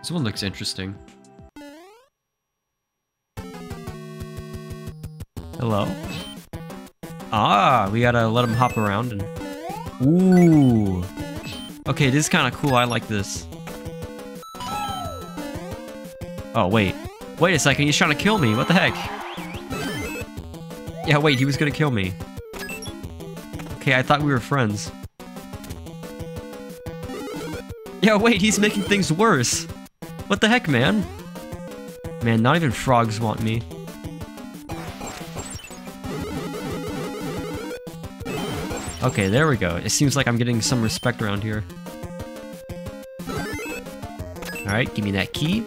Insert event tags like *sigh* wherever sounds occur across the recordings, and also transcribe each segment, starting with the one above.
This one looks interesting. Hello? Ah, we gotta let him hop around and... Ooh. Okay, this is kind of cool. I like this. Oh, wait. Wait a second, he's trying to kill me. What the heck? Yeah, wait, he was gonna kill me. Okay, I thought we were friends. Yeah, wait, he's making things worse. What the heck, man? Man, not even frogs want me. Okay, there we go. It seems like I'm getting some respect around here. Alright, give me that key.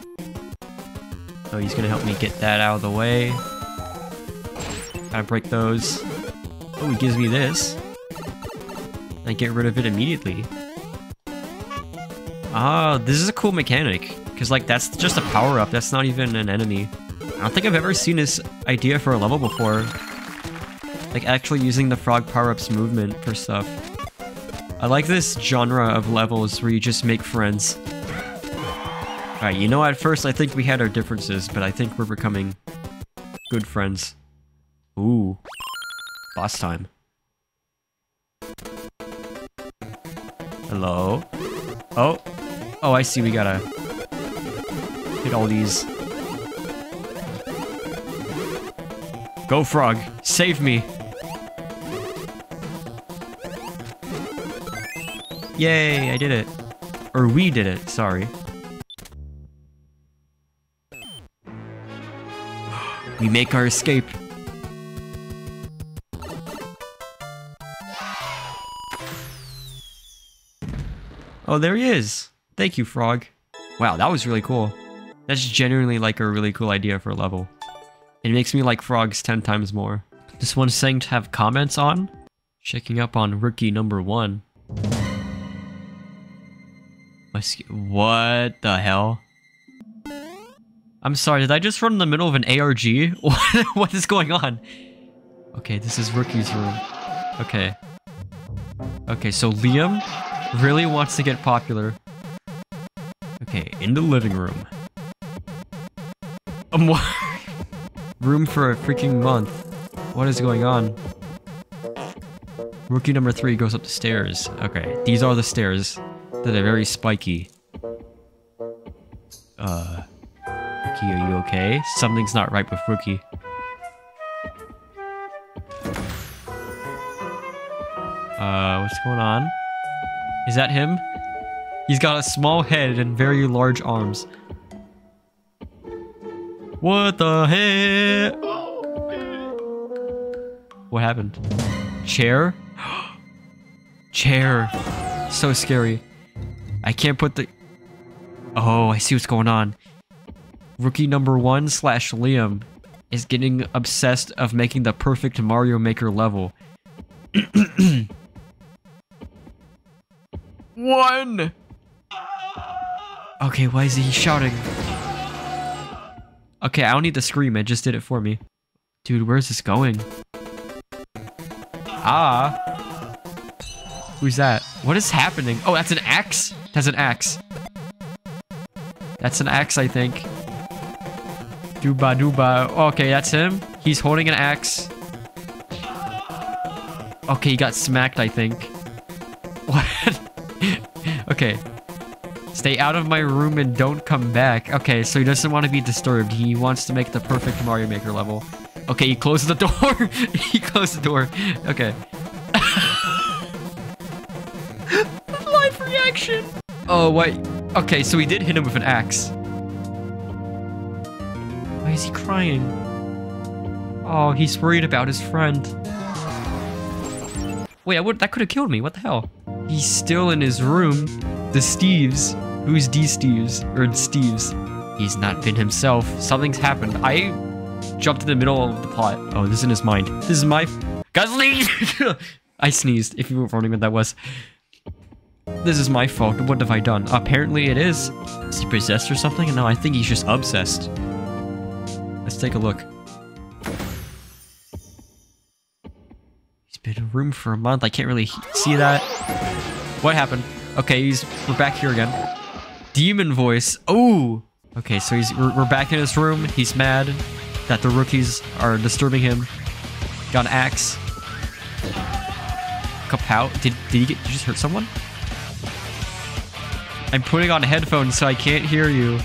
Oh, he's gonna help me get that out of the way. Gotta break those. Oh, he gives me this. I get rid of it immediately. Ah, this is a cool mechanic. Because, like, that's just a power-up. That's not even an enemy. I don't think I've ever seen this idea for a level before. Like, actually using the frog power-up's movement for stuff. I like this genre of levels where you just make friends. Alright, you know, at first I think we had our differences, but I think we're becoming good friends. Ooh. Boss time. Hello? Oh. Oh, I see. We gotta hit all these. Go, frog. Save me. Yay, I did it. Or we did it, sorry. We make our escape. Oh, there he is. Thank you, Frog. Wow, that was really cool. That's genuinely like a really cool idea for a level. It makes me like frogs 10 times more. This one's saying to have comments on. Checking up on rookie number one. What the hell? I'm sorry, did I just run in the middle of an ARG? What, *laughs* what is going on? Okay, this is Rookie's room. Okay. Okay, so Liam really wants to get popular. Okay, in the living room. Um, room for a freaking month. What is going on? Rookie number three goes up the stairs. Okay, these are the stairs that are very spiky. Uh, Rookie, are you okay? Something's not right with Rookie. Uh, what's going on? Is that him? He's got a small head and very large arms. What the heck? What happened? Chair? *gasps* Chair. So scary. I can't put the... Oh, I see what's going on. Rookie number one slash Liam is getting obsessed of making the perfect Mario Maker level. *clears throat* one! Okay, why is he shouting? Okay, I don't need to scream, it just did it for me. Dude, where's this going? Ah. Who's that? What is happening? Oh, that's an axe? That's an axe. That's an axe, I think. Dooba dooba. Okay, that's him. He's holding an axe. Okay, he got smacked, I think. *laughs* What? okay. Stay out of my room and don't come back. Okay, so he doesn't want to be disturbed. He wants to make the perfect Mario Maker level. Okay, he closes the *laughs* door. he closed the door. Okay. *laughs* Live reaction. Oh, wait. Okay, so he did hit him with an axe. Why is he crying? Oh, he's worried about his friend. Wait, I would, that could have killed me. What the hell? He's still in his room. The Steves. Who's D Steves? Or Steves? He's not been himself. Something's happened. I jumped in the middle of the plot. Oh, this is in his mind. This is my... Gasly! *laughs* I sneezed, if you were wondering what that was. This is my fault. What have I done? Apparently it is. Is he possessed or something? No, I think he's just obsessed. Let's take a look. He's been in a room for a month. I can't really see that. What happened? Okay, he's we're back here again. Demon voice. Oh. Okay, so he's we're, we're back in his room. He's mad that the rookies are disturbing him. Got an axe. Kapow. Did, did he get, did you just hurt someone? I'm putting on headphones so I can't hear you.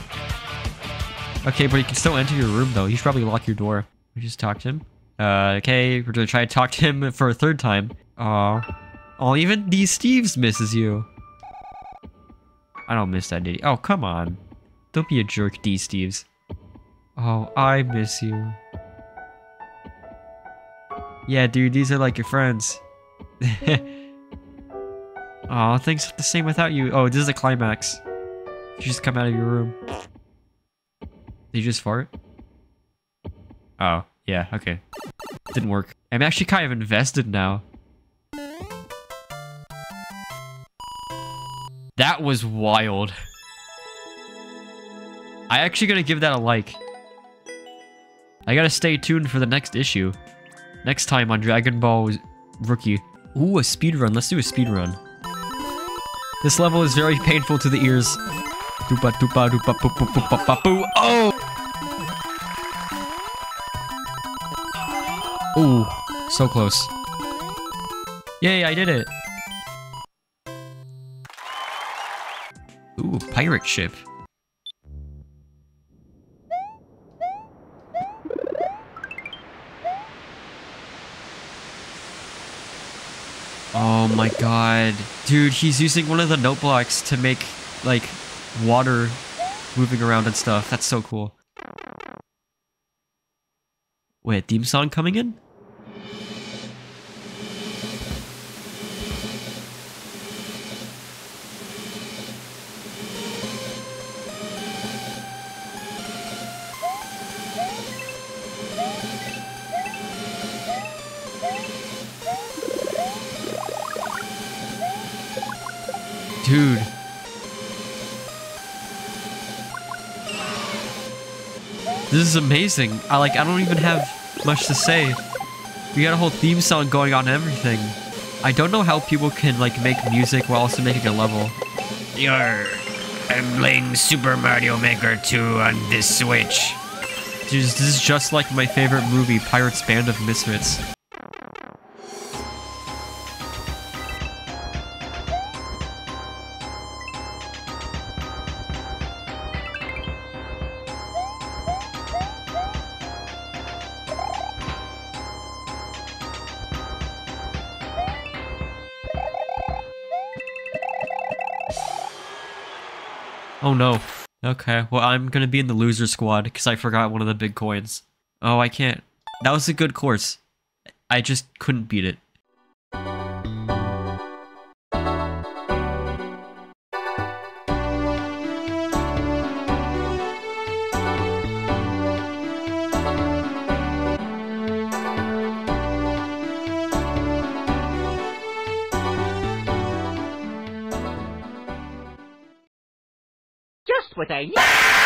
Okay, but you can still enter your room though. You should probably lock your door. We just talked to him. Uh, okay, we're gonna try to talk to him *laughs* for a third time. Oh, oh, even D. Steves misses you. I don't miss that idiot. Oh, come on. Don't be a jerk, D. Steves. Oh, I miss you. Yeah, dude, these are like your friends. *laughs* oh, things the same without you. Oh, this is a climax. You just come out of your room. Did you just fart? Oh, yeah, okay. Didn't work. I'm actually kind of invested now. That was wild. I actually gonna give that a like. I gotta stay tuned for the next issue. Next time on Dragon Ball Rookie. Ooh, a speed run. Let's do a speed run. This level is very painful to the ears. Doopa doopa doopa boop boop boop boop boo. Oh! Ooh, so close. Yay, I did it. Ooh, pirate ship. Oh my god. Dude, he's using one of the note blocks to make, like, water moving around and stuff. That's so cool. Wait, theme song coming in? This is amazing. I like I don't even have much to say. We got a whole theme song going on and everything. I don't know how people can like make music while also making a level. Yo, I'm playing Super Mario Maker 2 on this Switch. Dude, this is just like my favorite movie, Pirates Band of Misfits. Oh no. Okay, well I'm gonna be in the loser squad because I forgot one of the big coins. Oh, I can't. That was a good course. I just couldn't beat it. What I